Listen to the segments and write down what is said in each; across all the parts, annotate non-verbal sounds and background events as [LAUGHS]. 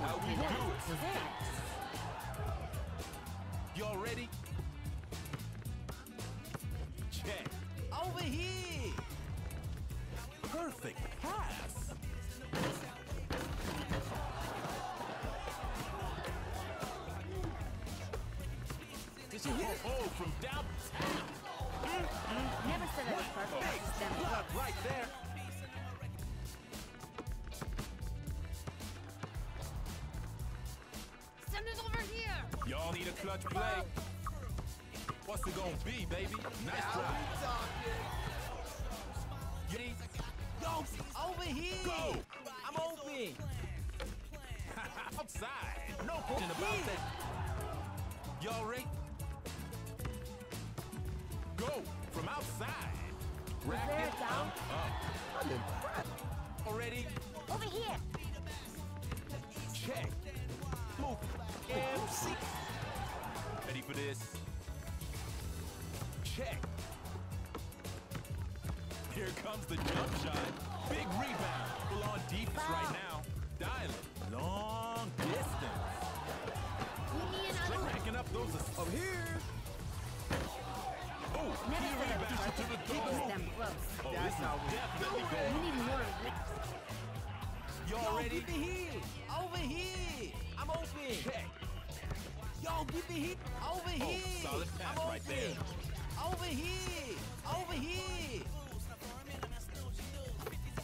how we do it. Y'all ready? Check. Over here! Perfect pass. Did you hear? Oh, oh, from downtown. Y'all need a clutch play. What's it gonna be, baby? Nice Now try. talking. Yo, over here! Go! I'm open! [LAUGHS] Outside. No question about that. Y'all ready? Go from outside. Rack it down? up. I'm impressed. Already? Over here. Check. Move. MC. For this? Check. Here comes the jump shot. Big rebound. Full on defense right now. Dialing. Long distance. Another one. Up those. Over here! Oh, Never rebound to the door. Them close. Oh, That's this is definitely We need more. Y'all ready? Over here! I'm open! Check. Yo, get me here! Over oh, here! solid pass I'm right there. Over here! Over here!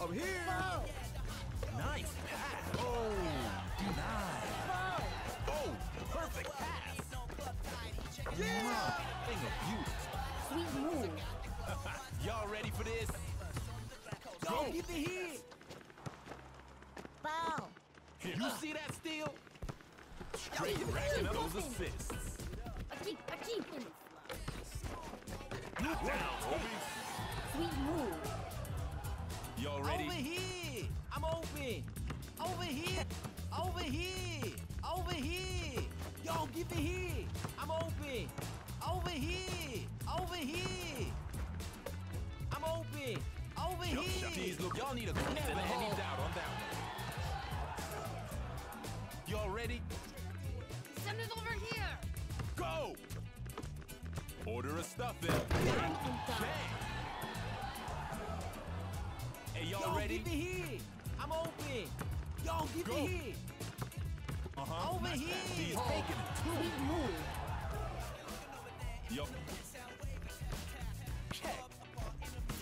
Over here! Nice pass. Oh, denied. Oh, perfect pass. Yeah! Thing of beauty. Sweet move. [LAUGHS] Y'all ready for this? Yo, Go. get me here! Foul. You see that steal? Y'all Over ready? here! I'm open! Over here! Over here! Over here! Yo, get me here! I'm open! Over here! Over here! I'm open! Over here! Y'all ready? Send it over here. Go! Order a stuffing. Done and done. Bang! Hey, y'all Yo, ready? get me here! I'm open! Yo, get Go. me here! Uh-huh. Over Nice here. pass. He's taking it. Sweet move. Yo. Check.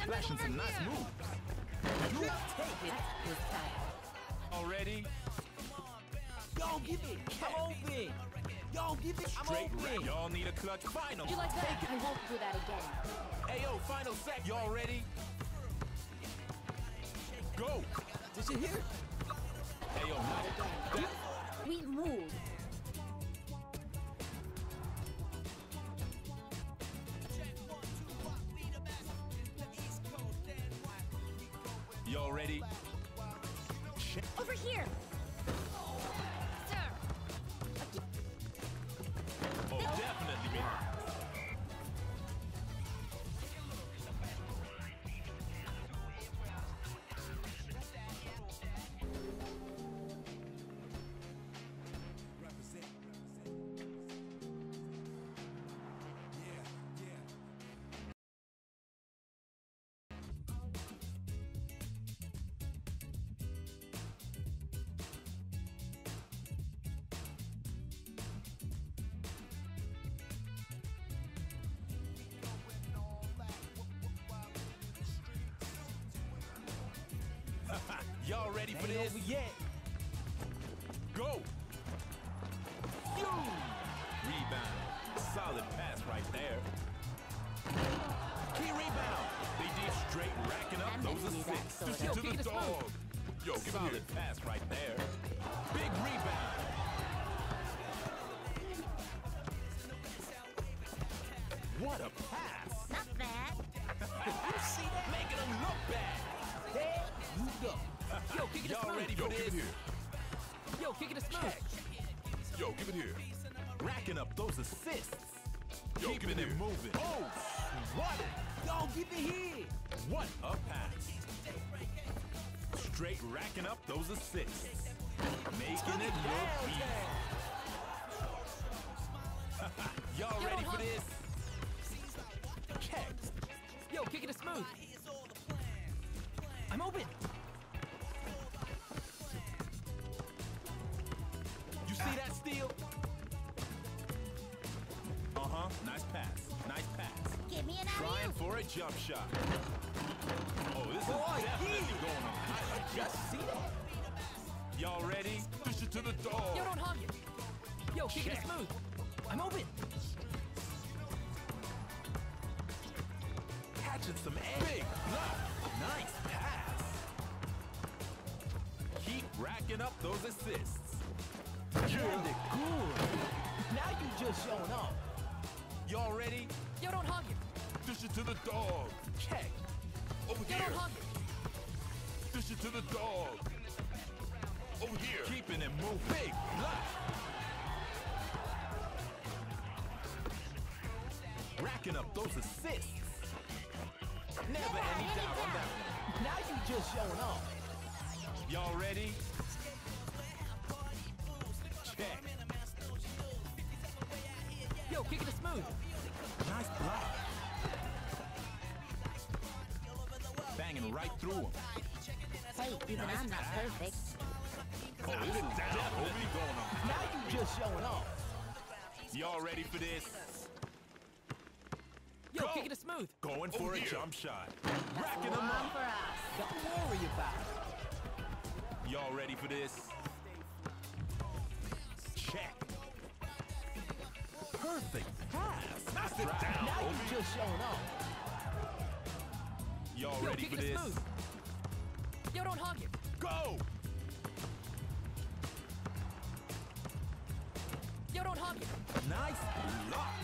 Flashing some here. nice moves. You take it. That's his style. Already? Yo, get me! I'm open! Yo, get me! I'm Straight rack. open! Y'all need a clutch final. You like that? Take I won't do that again. it. Ayo, final sec. Y'all ready? Go. Did you hear? Ayo, nice. That- Sweet move. Y'all ready? Over here. Y'all ready for this? over yet. Go! You! Rebound. Solid pass right there. Key rebound. They did straight racking up I those meant to assists. sorta. Yo, Yo, to the dog. Yo, give Solid pass right there. Big rebound. What a pass. Not bad. [LAUGHS] You see that? Making them look bad. There you go. Yo, kick it Y'all ready for this? Yo, kick it to Smoke. Yo, give it here. Racking up those assists. Keeping it moving. Oh, what? Yo, get me here. What a pass. Straight racking up those assists. Making it look easy. [LAUGHS] Y'all ready for this? Check. Yo, kick it smooth. I'm open. See that steal? Uh-huh. Nice pass. Nice pass. Give me an Trying for a jump shot. Oh, this is Boy, definitely yeah. going on highlight. Just see that? Y'all ready? Push it to the door. Yo, don't hog it. Yo, kick it smooth. I'm open. Catching some air. Big block. Nice pass. Keep racking up those assists. Kinda good. Now you just showing off. Y'all ready? Yo, don't hog it. Dish it to the dog. Check. Over Yo, here. don't hog it. Dish it to the dog. Over here. Keeping it moving. Big block. Racking up those assists. Never any doubt on that. Now you just showing off. Y'all ready? Check. Yo, kick it smooth. Nice block. Banging right through him. Hey, even Nice I'm not pass. perfect. Oh, this is definitely going on. Now you just showing off. Y'all ready for this? Yo, Go. kick it smooth. Going for a oh, jump shot. Racking them up. for us. Don't worry about it. Y'all ready for this? Perfect pass. Knock it down, Now homie. you just showing off. Y'all Yo, ready for this? smooth. Yo, don't hog it. Go! Yo, don't hog it. Nice block.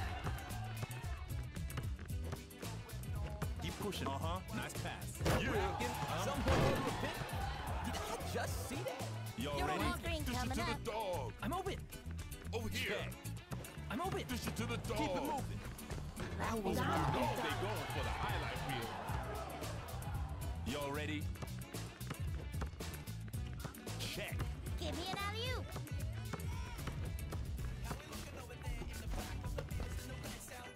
Keep pushing. Uh-huh. Nice pass. You. Yeah. Racking up. Someone over the pit. Did I just see that? Y'all ready? don't green Dish it coming to the dog. I'm open. Over here. I'm open. Dish it to the dog. Keep it moving. That was Oh, my they going for the highlight reel. Y'all ready? Check. Give me an alley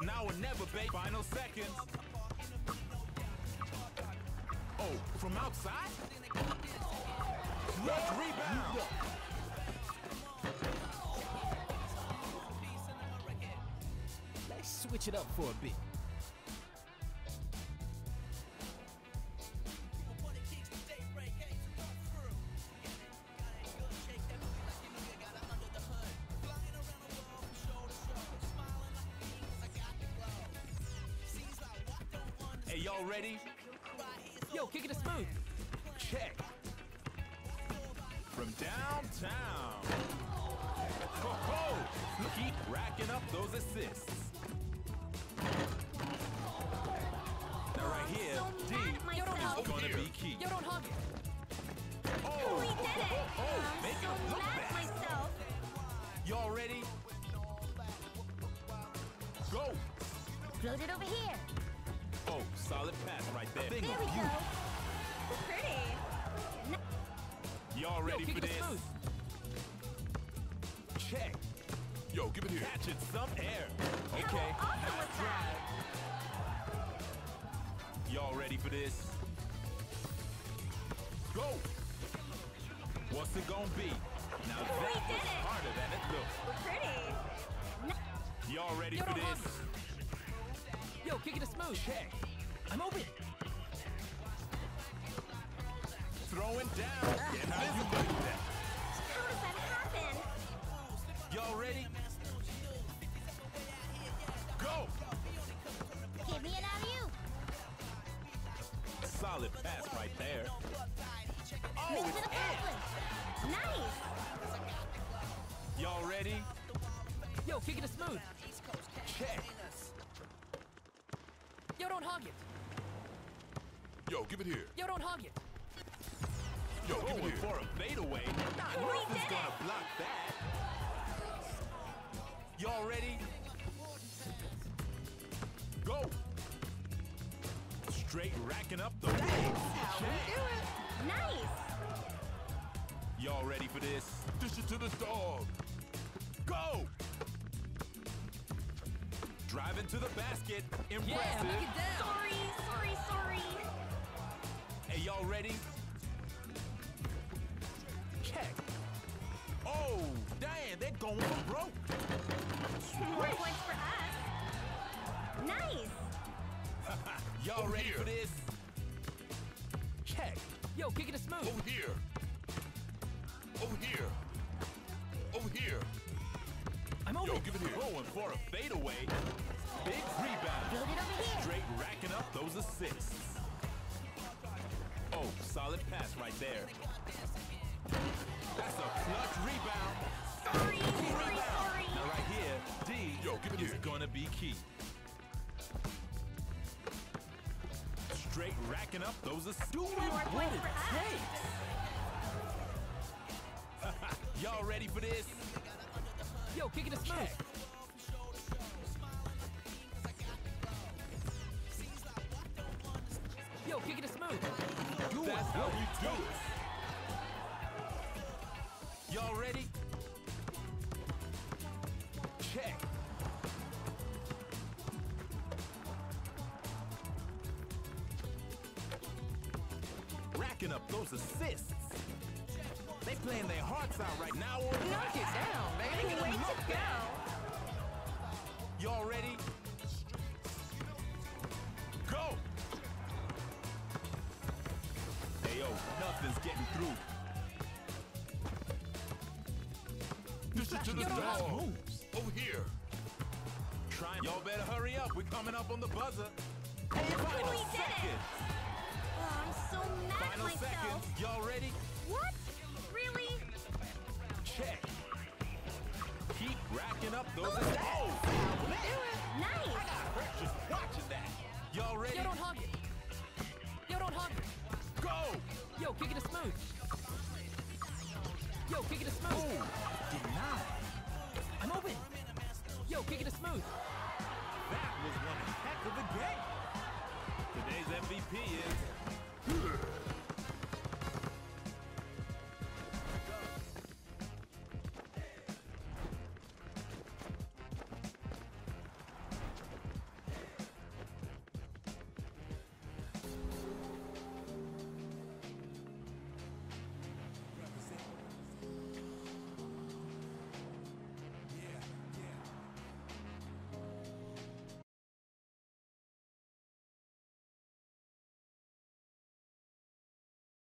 Now or never, babe. Final seconds. Oh, from outside? Left rebound. Switch it up for a bit. Hey, y'all ready? Yo, kick it smooth. Check. From downtown. Ho, ho. Keep racking up those assists. D mad don't myself. is gonna be key. Yo, don't hog it. Oh, We oh, did it. oh, oh, oh. I'm making so them look mad at myself. Y'all ready? Go. Float it over here. Oh, solid pass right there. There we go. Pretty. Y'all ready kick for this? smooth. Check. Yo, give it here. Catch it some air. Okay. How awesome was nice that? Drive. Y'all ready for this? Go. What's it gonna be? Now that We was it. harder than it looked. Pretty. Y'all ready Yo, for this? it. Yo, kick it a smooth. Check. I'm open. Throwing down. And how you like that? How does that happen? Y'all ready? There. Oh, it's to the in. Franklin. Nice. Y'all ready? Yo, kick it smooth. Check. Yo, don't hog it. Yo, give it here. Yo, don't hog it. Yo, give it here. for a fadeaway. Nothing's gonna block that. Y'all ready? Go. Straight racking up the How we do it. Nice. Y'all ready for this? Dish it to the dog. Go! Drive into the basket. Impressive. Yeah. Sorry, sorry, sorry. Hey, y'all ready? Check. Oh, damn, they're going for broke. More points for us. Nice. [LAUGHS] Y'all Over ready here. for this? Check. Yo, kick it a smooth. Over here. Over here. Over here. I'm over. Yo, give it here. Going for a fadeaway. Big rebound. Build it over here. Straight racking up those assists. Oh, solid pass right there. That's a clutch rebound. Sorry, sorry, rebound. sorry. Now right here, D Yo, give it is here. gonna be key. Straight racking up those assists. Doing More what it takes. Y'all ready for this? Yo, kick it a smooth. Check. Yo, kick it a smooth. That's how you do it. Y'all ready? Check. Up those assists. They playing their hearts out right now Knock it down, baby. Way to go. Y'all ready? Go! Hey yo, nothing's getting through. It to the dog. moves. Over here. Y'all better hurry up. We're coming up on the buzzer. Final We seconds. Oh, so mad at Final myself. seconds. Y'all ready? What? Really? Check. Keep racking up those assists. Oh, Nice. I hurt just watching that. Y'all ready? Yo, don't hug it. Yo, don't hug it. Go! Yo, kick it a smooth. Yo, kick it a smooth. Boom. Denied. I'm open. Yo, kick it a smooth. That was one heck of a game. Today's MVP is Ugh.